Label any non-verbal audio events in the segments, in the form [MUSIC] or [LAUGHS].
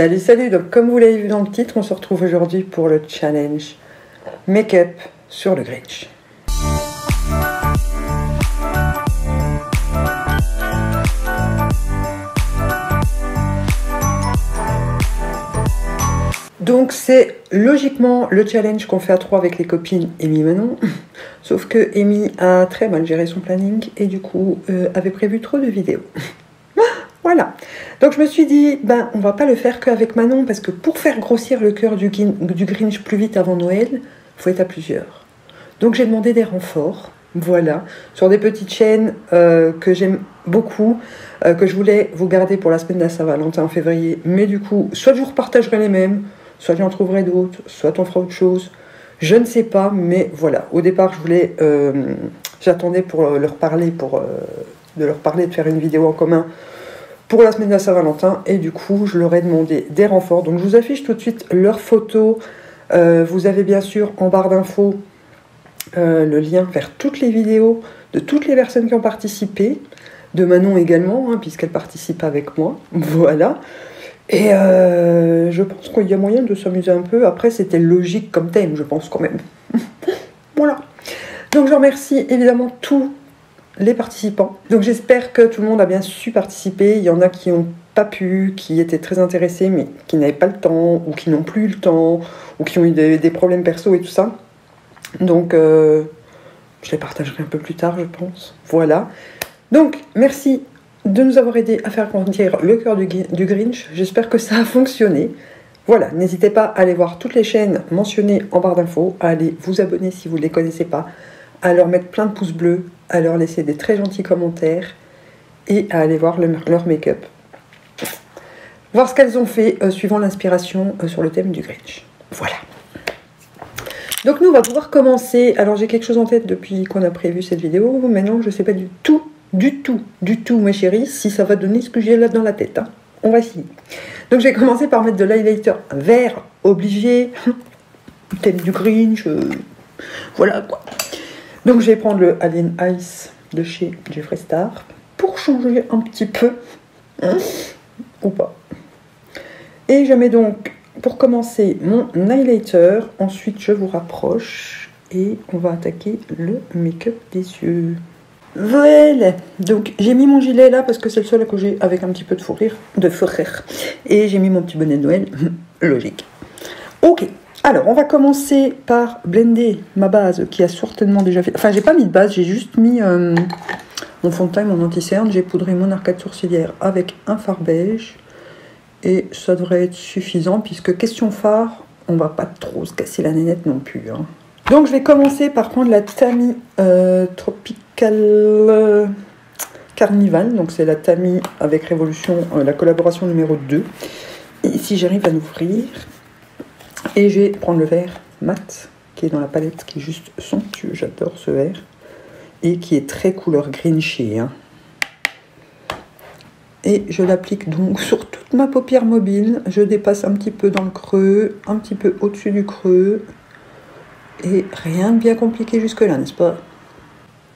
Salut, salut Donc comme vous l'avez vu dans le titre, on se retrouve aujourd'hui pour le challenge Make-up sur le Grinch. Donc c'est logiquement le challenge qu'on fait à trois avec les copines Amy Manon. Sauf que Amy a très mal géré son planning et du coup euh, avait prévu trop de vidéos. Voilà. Donc je me suis dit, ben on va pas le faire qu'avec Manon parce que pour faire grossir le cœur du, Grinch plus vite avant Noël, faut être à plusieurs. Donc j'ai demandé des renforts. Voilà, sur des petites chaînes euh, que j'aime beaucoup, euh, que je voulais vous garder pour la semaine de la Saint-Valentin en février. Mais du coup, soit je vous repartagerai les mêmes, soit j'en trouverai d'autres, soit on fera autre chose. Je ne sais pas, mais voilà. Au départ, euh, j'attendais pour leur parler, pour de leur parler, de faire une vidéo en commun pour la semaine de Saint-Valentin, et du coup, je leur ai demandé des renforts. Donc, je vous affiche tout de suite leurs photos. vous avez bien sûr en barre d'infos le lien vers toutes les vidéos de toutes les personnes qui ont participé, de Manon également, hein, puisqu'elle participe avec moi. [LAUGHS] Voilà. Et euh, je pense qu'il y a moyen de s'amuser un peu. Après, c'était logique comme thème, je pense quand même. [LAUGHS] voilà. Donc, je remercie évidemment tous les participants. Donc, j'espère que tout le monde a bien su participer. Il y en a qui n'ont pas pu, qui étaient très intéressés, mais qui n'avaient pas le temps, ou qui n'ont plus le temps, ou qui ont eu des, problèmes perso et tout ça. Donc, euh, je les partagerai un peu plus tard, je pense. Voilà. Donc, merci de nous avoir aidé à faire grandir le cœur du, Grinch. J'espère que ça a fonctionné. Voilà, n'hésitez pas à aller voir toutes les chaînes mentionnées en barre d'infos, à aller vous abonner si vous ne les connaissez pas, à leur mettre plein de pouces bleus, à leur laisser des très gentils commentaires et à aller voir leur make-up. Voir ce qu'elles ont fait euh, suivant l'inspiration euh, sur le thème du Grinch. Voilà. Donc nous, on va pouvoir commencer. Alors j'ai quelque chose en tête depuis qu'on a prévu cette vidéo. Maintenant, je ne sais pas du tout du tout, du tout, mes chéris, si ça va donner ce que j'ai là dans la tête. Hein. On va essayer. Donc, j'ai commencé par mettre de l'highlighter vert, obligé. [LAUGHS] Thème du Grinch. voilà quoi. Donc, je vais prendre le Alien Ice de chez Jeffree Star pour changer un petit peu. Hein, ou pas. Et je mets donc, pour commencer, mon highlighter. Ensuite, je vous rapproche et on va attaquer le make-up des yeux. Voilà, donc j'ai mis mon gilet là parce que c'est le seul que j'ai avec un petit peu de fourrure, de fourrure. Et j'ai mis mon petit bonnet de Noël, [LAUGHS] logique. Ok, alors on va commencer par blender ma base qui a certainement déjà fait... Enfin j'ai pas mis de base, j'ai juste mis euh, mon fond de teint, mon anti-cerne, j'ai poudré mon arcade sourcilière avec un fard beige. Et ça devrait être suffisant puisque question phare, on va pas trop se casser la nénette non plus. Hein. Donc je vais commencer par prendre la Tami euh, Tropical euh, Carnival. Donc c'est la Tami avec Révolution, la collaboration numéro 2. ici j'arrive à l'ouvrir. Et je vais prendre le vert mat qui est dans la palette, qui est juste somptueux. J'adore ce vert. Et qui est très couleur Grinchy. Hein. Et je l'applique donc [LAUGHS] sur toute ma paupière mobile. Je dépasse un petit peu dans le creux, un petit peu au-dessus du creux, et rien de bien compliqué jusque-là, n'est-ce pas?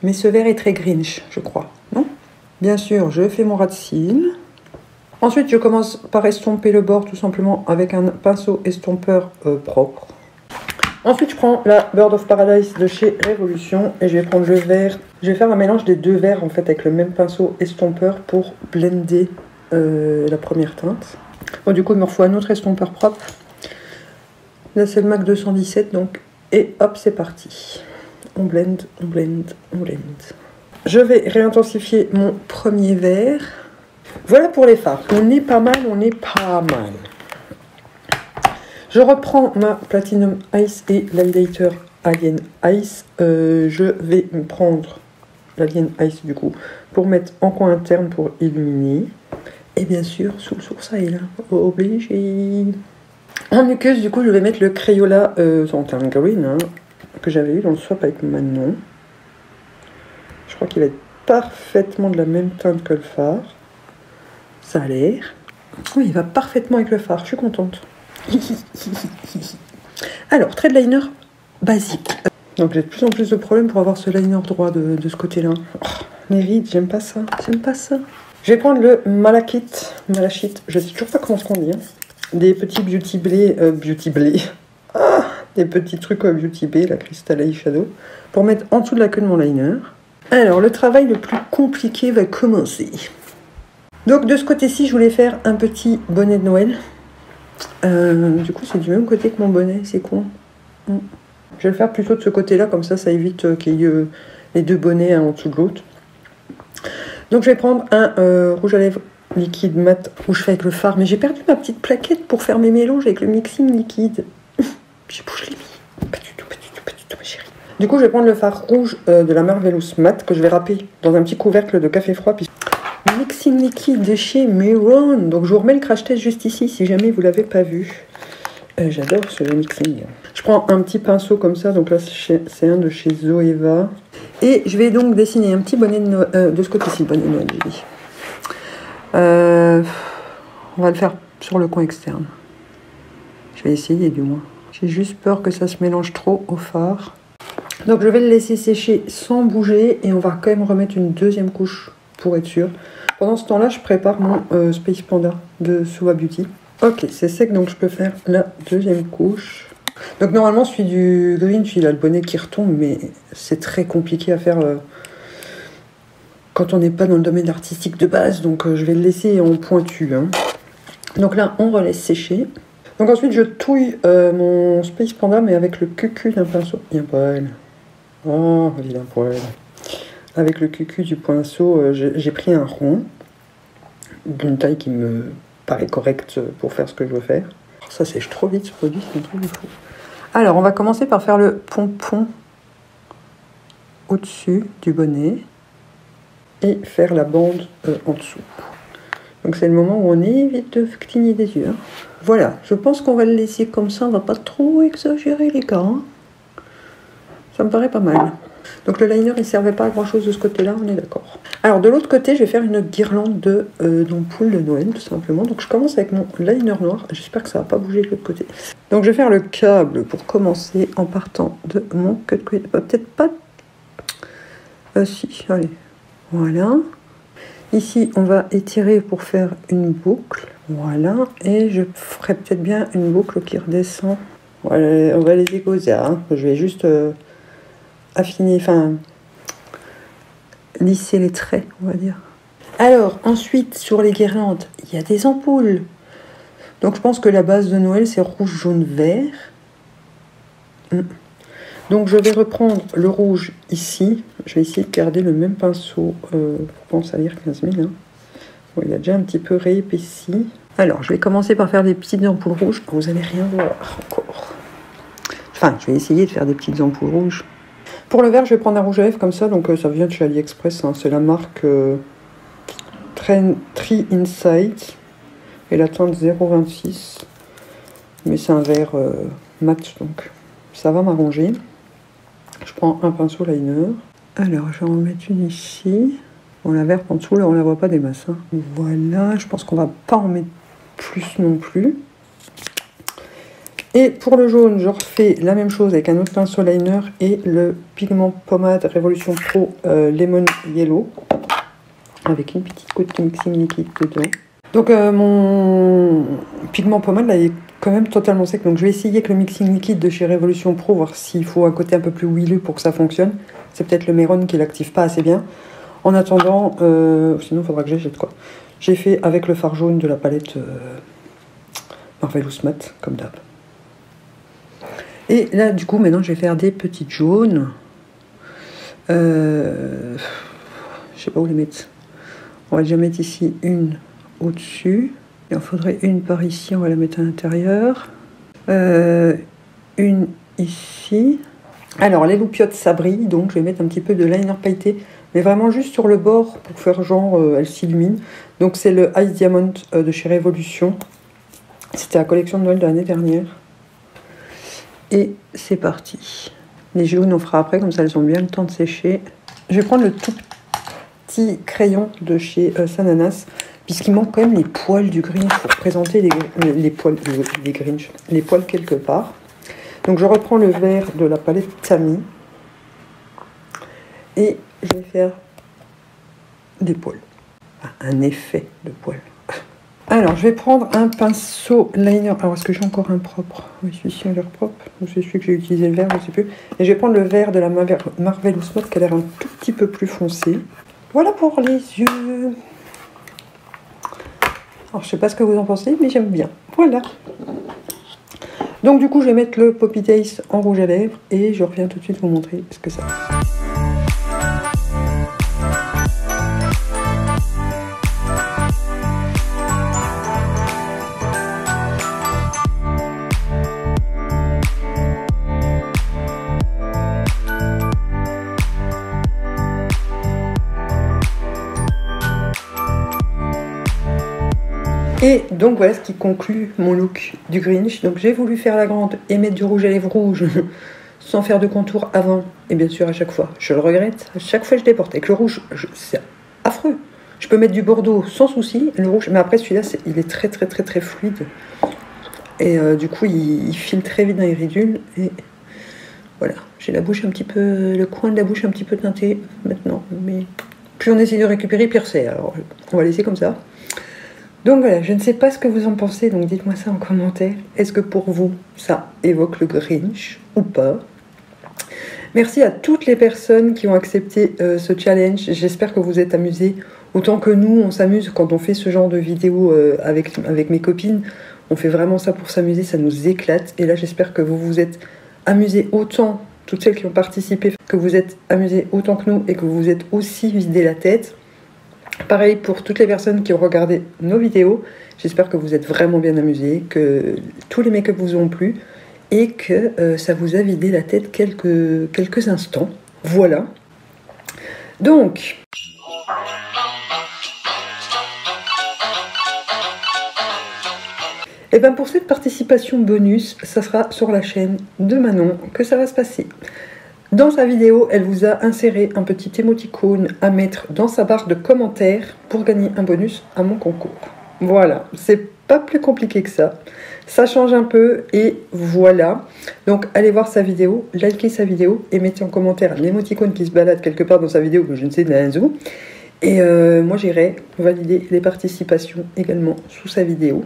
Mais ce verre est très Grinch, je crois, non? Bien sûr, je fais mon rat de cils. Ensuite, je commence par estomper le bord tout simplement avec un pinceau estompeur euh, propre. Ensuite, je prends la Bird of Paradise de chez Révolution et je vais prendre le vert. Je vais faire un mélange des deux verres en fait avec le même pinceau estompeur pour blender euh, la première teinte. Bon, du coup, il me faut un autre estompeur propre. Là, c'est le MAC 217, donc et hop, c'est parti. On blend, on blend, on blend. Je vais réintensifier mon premier verre. Voilà pour les fards. On est pas mal, on est pas mal. Je reprends ma Platinum Ice et l'highlighter Alien Ice. Euh, je vais prendre l'Alien Ice du coup pour mettre en coin interne pour illuminer. Et bien sûr, sous le sourcil, obligé. En muqueuse, du coup, je vais mettre le Crayola euh, green hein, que j'avais eu dans le swap avec Manon. Je crois qu'il va être parfaitement de la même teinte que le phare. Ça a l'air. Oui, il va parfaitement avec le phare. Je suis contente. [LAUGHS] Alors, trait de liner basique. Donc j'ai de plus en plus de problèmes pour avoir ce liner droit de, ce côté-là. Oh, les rides, j'aime pas ça. J'aime pas ça. Je vais prendre le Malachite. Malachite, je sais toujours pas comment ce qu'on dit. Hein des petits Beauty Blé, euh, Beauty Blé, ah, des petits trucs Beauty Blé, la Crystal Eyeshadow, pour mettre en dessous de la queue de mon liner. Alors, le travail le plus compliqué va commencer. Donc, de ce côté-ci, je voulais faire un petit bonnet de Noël. Euh, du coup, c'est du même côté que mon bonnet, c'est con. Mm. Je vais le faire plutôt de ce côté-là, comme ça, ça évite euh, qu'il y ait euh, les deux bonnets en dessous de l'autre. Donc, je vais prendre un rouge à lèvres liquide mat rouge fait avec le fard. Mais j'ai perdu ma petite plaquette pour faire mes mélanges avec le mixing liquide. [LAUGHS] je bouge les. Pas du tout, pas du tout, pas du tout, ma chérie. Du coup, je vais prendre le fard rouge de la Marvelous Matte que je vais râper dans un petit couvercle de café froid. Mixing liquide de chez Miron. Donc je vous remets le crash test juste ici si jamais vous l'avez pas vu. Euh, j'adore ce mixing. Je prends un petit pinceau comme ça, donc là c'est un de chez Zoeva. Et je vais donc dessiner un petit bonnet de, Noël, euh, de ce côté-ci, bonnet de Noël, j'ai dit. Euh, on va le faire sur le coin externe. Je vais essayer du moins. J'ai juste peur que ça se mélange trop au fard. Donc je vais le laisser sécher sans bouger et on va quand même remettre une deuxième couche pour être sûr. Pendant ce temps-là, je prépare mon euh, Space Panda de Suva Beauty. Ok, c'est sec, donc je peux faire la deuxième couche. Donc normalement, celui du green, il a le bonnet qui retombe, mais c'est très compliqué à faire euh, quand on n'est pas dans le domaine artistique de base. Donc euh, je vais le laisser en pointu. Hein. Donc là, on relaisse sécher. Donc ensuite, je touille mon Space Panda, mais avec le cucu d'un pinceau. Il y a un poil. Oh, il a un poil. Avec le cucu du pinceau, euh, j'ai pris un rond d'une taille qui me paraît correcte pour faire ce que je veux faire. Ça sèche trop vite ce produit, c'est un truc de fou. Alors, on va commencer par faire le pompon au-dessus du bonnet et faire la bande euh, en dessous. Donc c'est le moment où on évite de cligner des yeux. Hein. Voilà, je pense qu'on va le laisser comme ça, on va pas trop exagérer les gars. Hein. Ça me paraît pas mal. Donc le liner, il servait pas à grand chose de ce côté-là, on est d'accord. Alors de l'autre côté, je vais faire une guirlande de euh, de Noël, tout simplement. Donc je commence avec mon liner noir. J'espère que ça va pas bouger de l'autre côté. Donc je vais faire le câble pour commencer en partant de mon cut bah, Peut-être pas... Euh, si, allez. Voilà. Ici, on va étirer pour faire une boucle. Voilà. Et je ferai peut-être bien une boucle qui redescend. Voilà, on va les écoser. Hein. Je vais juste... Euh, affiner, enfin, lisser les traits, on va dire. Alors, ensuite, sur les guirlandes, il y a des ampoules. Donc, je pense que la base de Noël, c'est rouge, jaune, vert. Hmm. Donc, je vais reprendre le rouge ici. Je vais essayer de garder le même pinceau euh, pour salir 15 000. Hein. a déjà un petit peu réépaissi. Alors, je vais commencer par faire des petites ampoules rouges. Vous allez rien voir encore. Enfin, je vais essayer de faire des petites ampoules rouges. Pour le vert, je vais prendre un rouge à lèvres comme ça. Donc, euh, ça vient de chez AliExpress. Hein. C'est la marque euh, Tree Insight. Et la teinte 0,26. Mais c'est un vert euh, mat. Donc, ça va m'arranger. Je prends un pinceau liner. Alors, je vais en mettre une ici. Bon, la verte en dessous, là, on la voit pas des masses. Hein. Voilà. Je pense qu'on va pas en mettre plus non plus. Et pour le jaune, je refais la même chose avec un autre pinceau liner et le pigment pommade Révolution Pro euh, Lemon Yellow avec une petite goutte de mixing liquide dedans. Donc euh, mon pigment pommade là, est quand même totalement sec. Donc je vais essayer avec le mixing liquide de chez Révolution Pro, voir s'il faut un côté un peu plus huileux pour que ça fonctionne. C'est peut-être le Méron qui l'active pas assez bien. En attendant, euh, sinon il faudra que j'achète quoi. J'ai fait avec le fard jaune de la palette Marvelous Matte, comme d'hab. Et là, du coup, maintenant, je vais faire des petites jaunes. Euh, je sais pas où les mettre. On va déjà mettre ici une au-dessus. Il en faudrait une par ici, on va la mettre à l'intérieur. Euh, une ici. Alors, les loupiottes, ça brille, donc je vais mettre un petit peu de liner pailleté, mais vraiment juste sur le bord pour faire genre, euh, elle s'illumine. Donc, c'est le Ice Diamond de chez Révolution. C'était la collection de Noël de l'année dernière. Et c'est parti. Les jaunes, on fera après, comme ça elles ont bien le temps de sécher. Je vais prendre le tout petit crayon de chez euh, Sananas, puisqu'il manque quand même les poils du Grinch pour présenter les, les poils, les, Grinch, les poils quelque part. Donc je reprends le vert de la palette Tammy et je vais faire des poils. un effet de poils. Alors, je vais prendre un pinceau liner. Alors, est-ce que j'ai encore un propre? Oui, celui-ci a l'air propre. C'est celui que j'ai utilisé le vert, je ne sais plus. Et je vais prendre le vert de la Marvelous Mode qui a l'air un tout petit peu plus foncé. Voilà pour les yeux. Alors, je sais pas ce que vous en pensez, mais j'aime bien. Voilà. Donc, du coup, je vais mettre le Poppy Days en rouge à lèvres et je reviens tout de suite vous montrer ce que ça Et donc voilà ce qui conclut mon look du Grinch. Donc j'ai voulu faire la grande et mettre du rouge à lèvres rouge [LAUGHS] sans faire de contour avant. Et bien sûr à chaque fois, je le regrette. À chaque fois je déporte. Avec le rouge, c'est affreux. Je peux mettre du bordeaux sans souci, le rouge. Mais après celui-là, il est très très très très fluide. Et euh, du coup, il, file très vite dans les ridules. Et voilà, j'ai la bouche un petit peu, le coin de la bouche un petit peu teinté maintenant. Mais plus on essaie de récupérer, pire c'est. Alors on va laisser comme ça. Donc voilà, je ne sais pas ce que vous en pensez, donc dites-moi ça en commentaire. Est-ce que pour vous, ça évoque le Grinch ou pas? Merci à toutes les personnes qui ont accepté euh, ce challenge. J'espère que vous êtes amusés autant que nous, on s'amuse quand on fait ce genre de vidéo euh, avec, mes copines. On fait vraiment ça pour s'amuser, ça nous éclate. Et là, j'espère que vous vous êtes amusés autant, toutes celles qui ont participé, que vous êtes amusés autant que nous et que vous vous êtes aussi vidé la tête. Pareil pour toutes les personnes qui ont regardé nos vidéos. J'espère que vous êtes vraiment bien amusés, que tous les make-up vous ont plu et que euh, ça vous a vidé la tête quelques, instants. Voilà. Donc, Et eh bien pour cette participation bonus, ça sera sur la chaîne de Manon que ça va se passer. Dans sa vidéo, elle vous a inséré un petit émoticône à mettre dans sa barre de commentaires pour gagner un bonus à mon concours. Voilà, c'est pas plus compliqué que ça. Ça change un peu et voilà. Donc allez voir sa vidéo, likez sa vidéo et mettez en commentaire l'émoticône qui se balade quelque part dans sa vidéo que je ne sais de la Et euh, moi j'irai valider les participations également sous sa vidéo.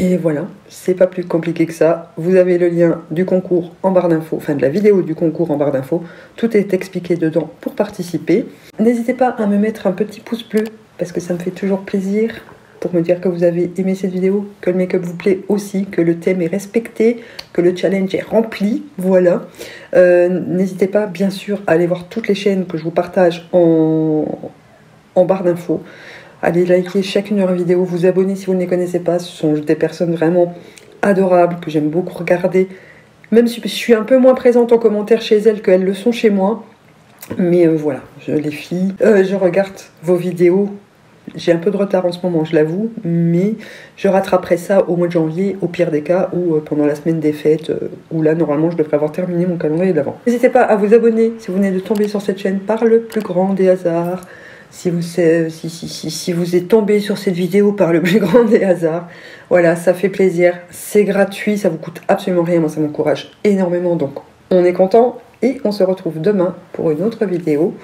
Et voilà, c'est pas plus compliqué que ça. Vous avez le lien du concours en barre d'infos, enfin de la vidéo du concours en barre d'infos. Tout est expliqué dedans pour participer. N'hésitez pas à me mettre un petit pouce bleu parce que ça me fait toujours plaisir pour me dire que vous avez aimé cette vidéo, que le make-up vous plaît aussi, que le thème est respecté, que le challenge est rempli. Voilà. Euh, n'hésitez pas, bien sûr, à aller voir toutes les chaînes que je vous partage en, en barre d'infos. Allez liker chacune de leurs vidéos, vous abonner si vous ne les connaissez pas. Ce sont des personnes vraiment adorables que j'aime beaucoup regarder. Même si je suis un peu moins présente en commentaire chez elles qu'elles le sont chez moi. Mais euh, voilà, je, les filles, euh, je regarde vos vidéos. J'ai un peu de retard en ce moment, je l'avoue, mais je rattraperai ça au mois de janvier, au pire des cas, ou euh, pendant la semaine des fêtes, où là, normalement, je devrais avoir terminé mon calendrier d'avant. N'hésitez pas à vous abonner si vous venez de tomber sur cette chaîne par le plus grand des hasards si vous, si, vous êtes tombé sur cette vidéo par le [LAUGHS] plus grand des hasards. Voilà, ça fait plaisir, c'est gratuit, ça vous coûte absolument rien, moi ça m'encourage énormément, donc on est content et on se retrouve demain pour une autre vidéo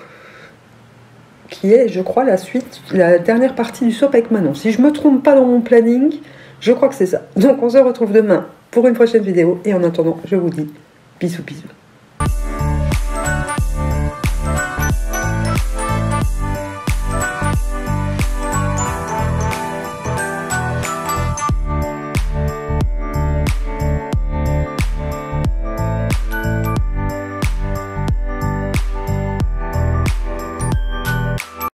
qui est, je crois, la suite, la dernière partie du SOP avec Manon. Si je me trompe pas dans mon planning, je crois que c'est ça. Donc on se retrouve demain pour une prochaine vidéo et en attendant, je vous dis bisous bisous.